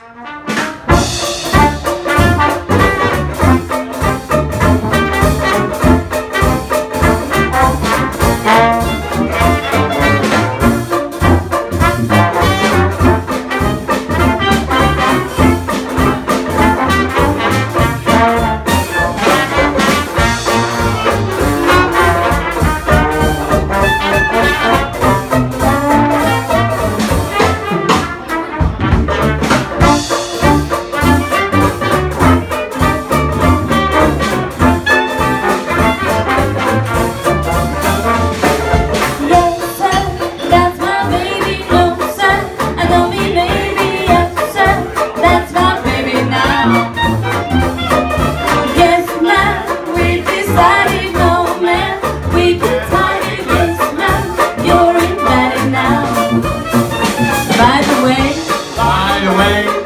Yes, you're